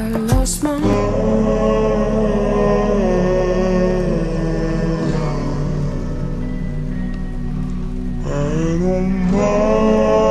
I lost my I don't mind.